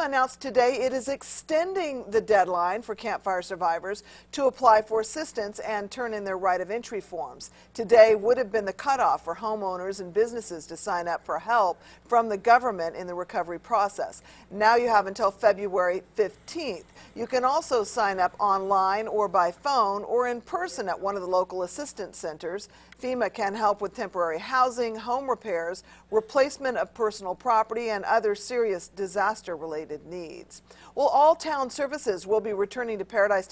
announced today it is extending the deadline for Camp Fire survivors to apply for assistance and turn in their right of entry forms. Today would have been the cutoff for homeowners and businesses to sign up for help from the government in the recovery process. Now you have until February 15th. You can also sign up online or by phone or in person at one of the local assistance centers. FEMA can help with temporary housing, home repairs, replacement of personal property, and other serious disaster related needs. Well, all town services will be returning to Paradise